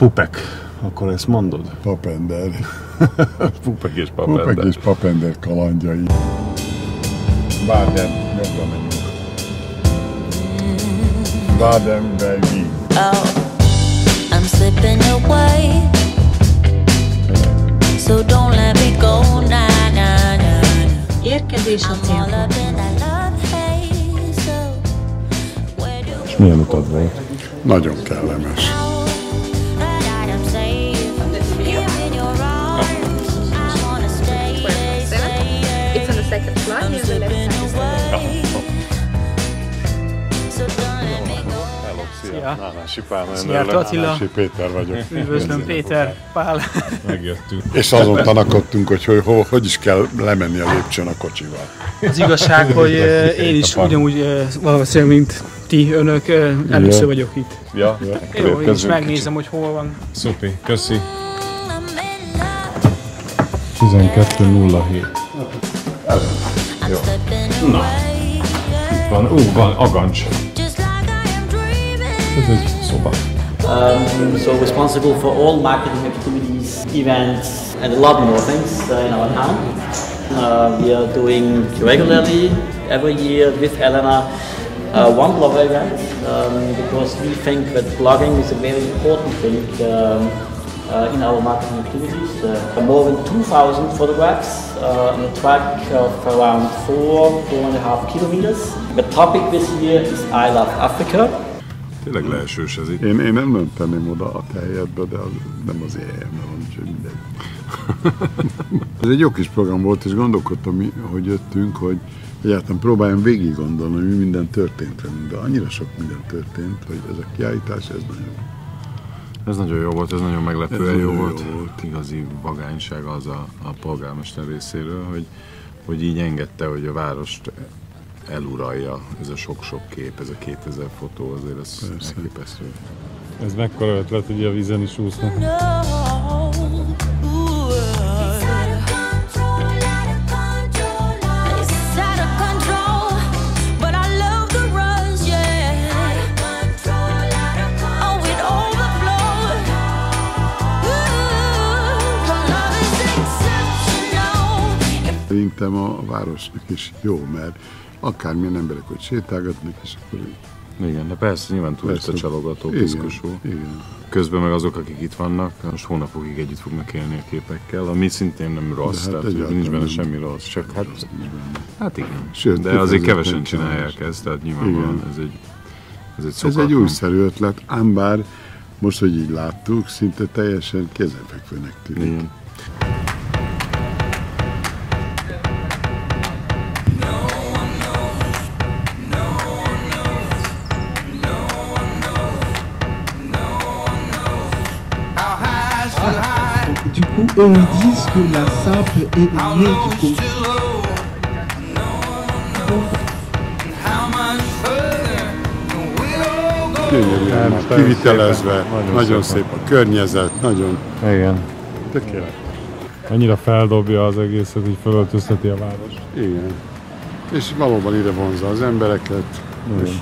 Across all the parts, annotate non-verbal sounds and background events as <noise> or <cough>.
Pupek. Akkor ezt mondod? Papender. <laughs> Pupek és papender. Pupek és Papender kalandjai. Baden, jobbra megyünk. Baden, Belgi. Oh, I'm slipping away. So don't let me go, nah, nah, nah. Érkezés a do És milyen utad volt? Nagyon kellemes. Nánási Pál, nagyon Szia, örülök. Attila. Nási Péter vagyok. Üdvözlöm Péter, Pál. Megjöttünk. És azon tanakodtunk, hogy hogy, hogy hogy is kell lemenni a lépcsőn a kocsival. Az igazság, hogy eh, én is ugyanúgy eh, valószínűleg, mint ti önök, eh, először vagyok itt. Ja, Jó, én is megnézem, hogy hol van. Szupi, köszi. I'm in love. 12.07. I'm slipping away. Van, ú, van agancs. Egy. Um, so responsible for all marketing activities, events, and a lot more things uh, in our town. Uh, we are doing regularly every year with Helena uh, one blogger event um, because we think that blogging is a very important thing um, uh, in our marketing activities. Uh, more than 2,000 photographs uh, on a track of around four, four and a half kilometers. The topic this year is I Love Africa. Tényleg leesős ez itt. Én, én nem nem tenném oda a te helyedbe, de az, nem az én helyemben van, úgyhogy mindegy. <laughs> Ez egy jó kis program volt, és gondolkodtam, hogy jöttünk, hogy egyáltalán próbáljam végig gondolni, hogy mi minden történt velünk, de annyira sok minden történt, hogy ez a kiállítás, ez nagyon Ez nagyon jó volt, ez nagyon meglepően Ez jó, jó volt. volt. Igazi vagányság az a, a polgármester részéről, hogy, hogy így engedte, hogy a várost eluralja ez a sok-sok kép, ez a 2000 fotó, azért ez Persze. elképesztő. Ez mekkora ötlet, hogy a vízen is úsznak. Oh. Szerintem a városnak is jó, mert akármilyen emberek, hogy sétálgatnak, és akkor Igen, de persze, nyilván turista csalogató, Igen. Közben meg azok, akik itt vannak, most hónapokig együtt fognak élni a képekkel, ami szintén nem rossz, De hát tehát nincs benne nem. semmi rossz, csak hát, hát igen. Sőt, de azért kevesen csinálják ezt, tehát nyilvánvalóan Igen. ez egy, ez egy Ez szokatlan. egy újszerű ötlet, ám bár most, hogy így láttuk, szinte teljesen kézenfekvőnek tűnik. Igen. Ils disent que la simple est née du coup. Gyönyörűen van, köszönjük kivitelezve, nagyon, nagyon szép a környezet, nagyon Igen. tökéletes. Annyira feldobja az egészet, hogy fölöltözteti a város. Igen. És valóban ide vonza az embereket, és, Igen.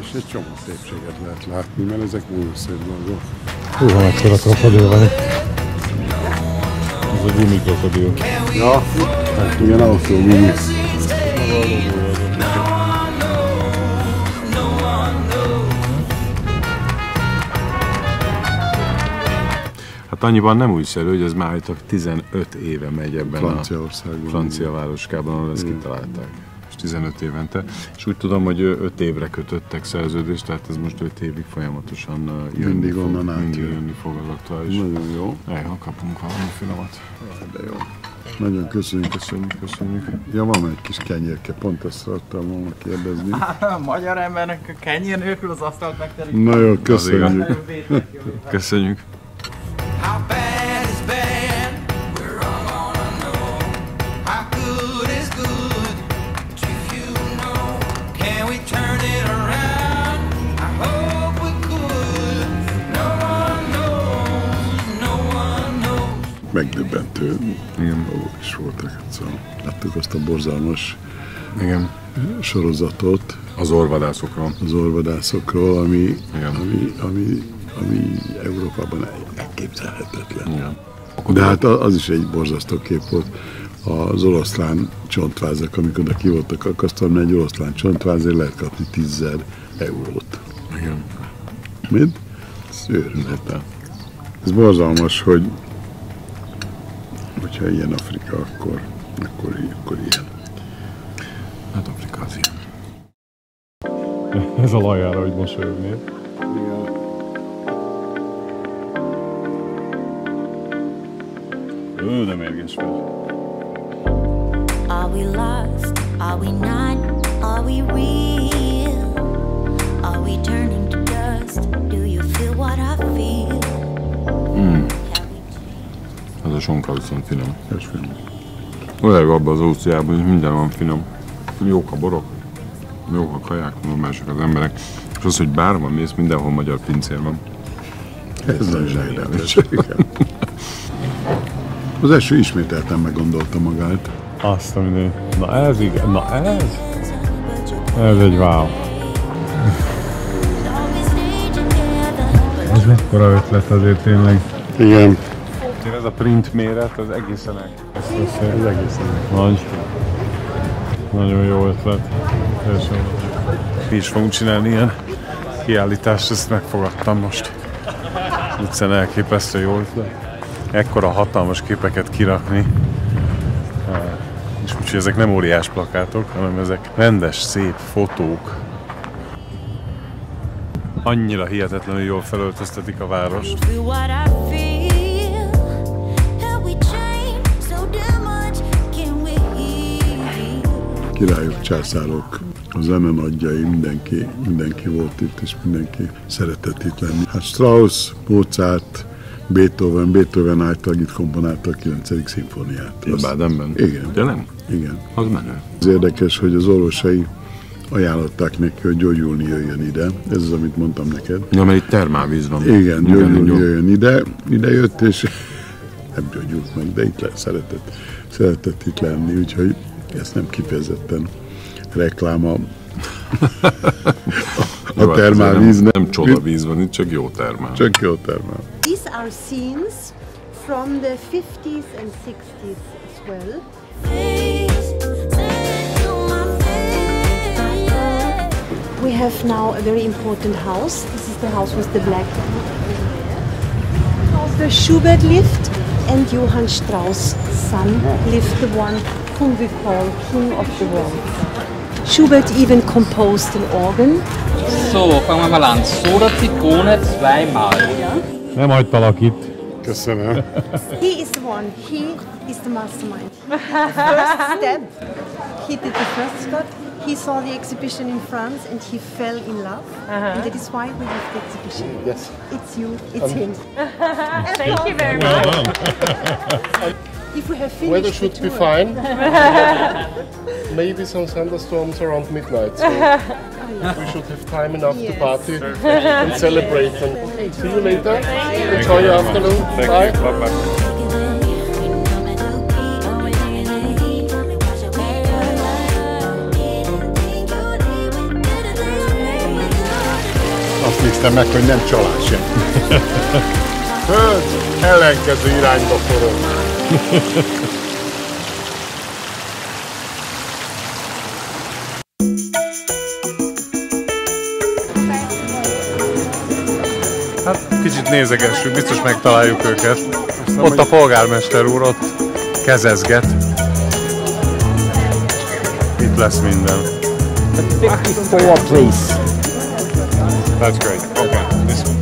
és egy csomó szépséget lehet látni, mert ezek nagyon szép dolgok. Hú, mekkora krokodil van itt. Ez a gumi krokodil. Ja, hát igen, autó, mini. Hát annyiban nem újszerű, hogy ez már állítólag 15 éve megy ebben Franciaországban. a francia városkában, ahol ezt kitalálták. És 15 évente. És úgy tudom, hogy 5 évre kötöttek szerződést, tehát ez most 5 évig folyamatosan jönni Mindig fog, onnan mindig átjön. jönni fog az aktuális. Nagyon jó, Eljön, kapunk valami finomat. de jó. Nagyon köszönjük. Köszönjük, köszönjük. Ja, van egy kis kenyérke, pont ezt szerettem volna kérdezni. <laughs> A magyar embernek a kenyér nélkül az asztalt megterik. Na jó, köszönjük. Köszönjük. Megdöbbentő Igen. dolgok is voltak. Szóval láttuk azt a borzalmas Igen. sorozatot Az orvadászokról. az orvadászokról, ami, Igen. ami, ami ami Európában elképzelhetetlen. Igen. De hát az is egy borzasztó kép volt. Az oroszlán csontvázak, amikor oda ki voltak akasztva, egy oroszlán csontvázért lehet kapni 10 eurót. Igen. Mit? Ez őrület. Ez borzalmas, hogy hogyha ilyen Afrika, akkor, akkor, akkor ilyen. hát Afrika az ilyen. Ez a lajára, hogy mosolyognél. Ő, de mérges vagy. Are we lost? Are we not? Are we real? Are we turning to dust? Do you feel what I feel? A sonka viszont finom. Ez finom. Olyan abban az Ausztriában, hogy minden van finom. Jók a borok, jók a kaják, mások az emberek. És az, hogy bárhol mész, mindenhol magyar pincér van. Ez nagyon. Igen. Az eső ismételten meggondolta magát. Azt a minden. Na ez igen, na ez? Ez egy wow. Ez mekkora ötlet azért tényleg. Igen. A print méret, az egészen elképesztő. Ez egészen nagy. Nagyon jó ötlet. Teljesen. Mi is fogunk csinálni ilyen kiállítást, ezt megfogadtam most. Egyszerűen elképesztő jó ötlet. Ekkora hatalmas képeket kirakni. És úgyhogy ezek nem óriás plakátok, hanem ezek rendes, szép fotók. Annyira hihetetlenül jól felöltöztetik a várost. Királyok, császárok, a zene nagyjai, mindenki, mindenki volt itt, és mindenki szeretett itt lenni. Hát Strauss, Mozart, Beethoven, Beethoven által itt komponálta a 9. szimfóniát. A Bádenben? Igen. De nem? Igen. Az menő. Az érdekes, hogy az orvosai ajánlották neki, hogy gyógyulni jöjjön ide. Ez az, amit mondtam neked. Ja, mert itt termálvíz van. Igen, gyógyulni jó. jöjjön ide. Ide jött, és <laughs> nem gyógyult meg, de itt le, szeretett, szeretett itt lenni, úgyhogy ezt nem kifejezetten reklám <laughs> a, hát termálvíz. Nem, nem csoda víz van itt, csak jó termál. Csak jó termál. These are scenes from the 50s and 60s as well. We have now a very important house. This is the house with the black. House where Schubert lived and Johann Strauss' son lived, the one whom we call King of the World. Schubert even composed an organ. So, fangen wir mal an. Soda Zitrone zweimal. Nem hagytalak itt. Köszönöm. He is the one. He is the mastermind. First step, he did the first step. He saw the exhibition in France and he fell in love. Uh-huh. And that is why we have the exhibition. Yes. It's you, it's him. Um, Thank you very much. <laughs> If we have finished Weather the should be fine. <laughs> Maybe some thunderstorms around midnight. So <laughs> oh, we should have time enough to Yes. party and celebrate. And see you later. Enjoy your afternoon. Bye. Azt néztem meg, hogy nem csalás sem. <laughs> Föld ellenkező irányba forog. Hát kicsit nézegessük, biztos megtaláljuk őket. Ott a polgármester úr ott kezezget. Itt lesz minden. 54 place. That's great. Okay. This one.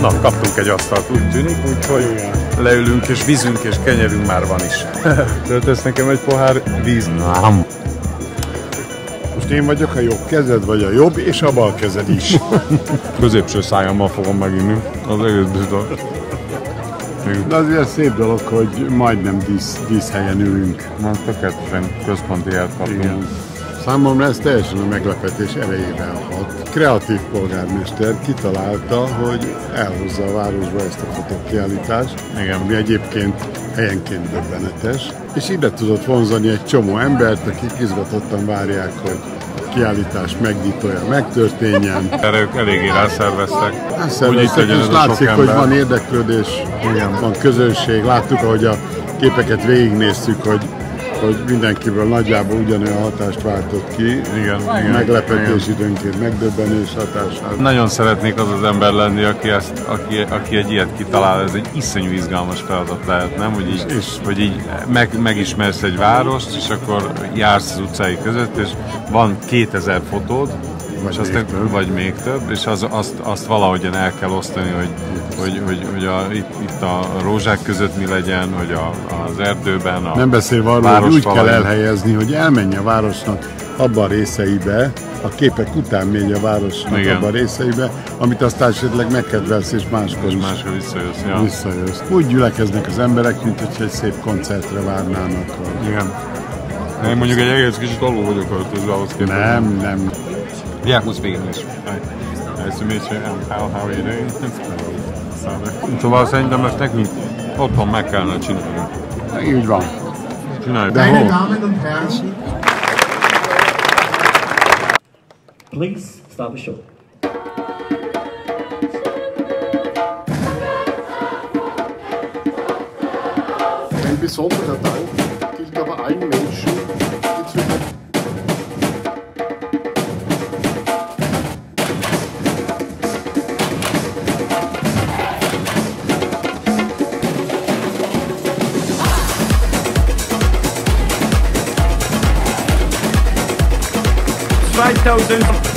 Na, kaptunk egy asztalt, úgy tűnik, úgyhogy leülünk, és vízünk és kenyerünk már van is. <laughs> Töltesz nekem egy pohár víz? Nem. Most én vagyok a jobb kezed, vagy a jobb, és a bal kezed is. <laughs> Középső szájammal fogom meginni. Az egész biztos. De azért szép dolog, hogy majdnem dísz, díszhelyen ülünk. Na, tökéletesen központi helyet kaptunk. Igen. Számomra ez teljesen a meglepetés elejével hat. Kreatív polgármester kitalálta, hogy elhozza a városba ezt a fotókiállítást, Igen. ami egyébként helyenként döbbenetes, és ide tudott vonzani egy csomó embert, akik izgatottan várják, hogy kiállítás megnyitója megtörténjen. Erre ők eléggé rászerveztek. hogy itt Szerveztek, legyen és látszik, hogy van érdeklődés, van közönség. Láttuk, ahogy a képeket végignéztük, hogy, hogy mindenkiből nagyjából ugyanolyan hatást váltott ki. Igen, igen, Meglepetés igen. időnként, megdöbbenés hatását. Nagyon szeretnék az az ember lenni, aki, ezt, aki, aki egy ilyet kitalál, ez egy iszonyú izgalmas feladat lehet, nem? Hogy így, És- hogy így meg, megismersz egy várost, és akkor jársz az utcái között, és van 2000 fotód, Vagy és még több. vagy még több, és az, azt, azt valahogyan el kell osztani, hogy, hogy, hogy, hogy a, itt, itt a rózsák között mi legyen, hogy a, az erdőben, a Nem beszélve arról, hogy úgy kell elhelyezni, hogy elmenj a városnak abban a részeibe, a képek után megy a városnak Igen. abban a részeibe, amit aztán esetleg megkedvelsz, és máskor és is máshol visszajössz. Ja. visszajössz. Úgy gyülekeznek az emberek, mint hogyha egy szép koncertre várnának. Vagy... Igen. Én mondjuk egy egész kicsit alul vagyok öltözve ahhoz képest. Nem, nem. Yeah, we'll speak English. Hi. Nice to meet you. I'm Kyle. How are you doing? Nekünk otthon meg kellene csinálni. Így van. Csináljuk. De hol? Damen und Herren, Please start the show. Ein besonderer Dank gilt aber allen Menschen,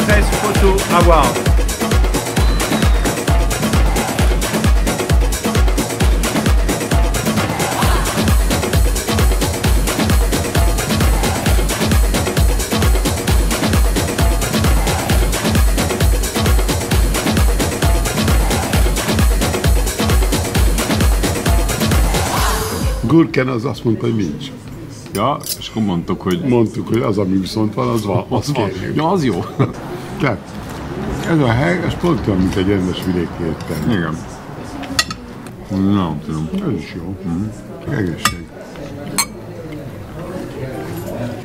Press Photo Award. Gurken az azt mondta, hogy nincs. Ja, és akkor mondtuk, hogy... Mondtuk, hogy az, ami viszont van, az van. Az van. <laughs> Ja, az jó. <laughs> Tehát, ez a hely, ez pont olyan, mint egy rendes vidéki étterem. Igen. Nem tudom. Ez is jó. Egészség.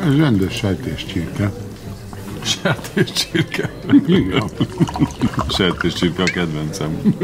Ez rendes sertéscsirke. Sertéscsirke. Igen. <laughs> Sertéscsirke a kedvencem.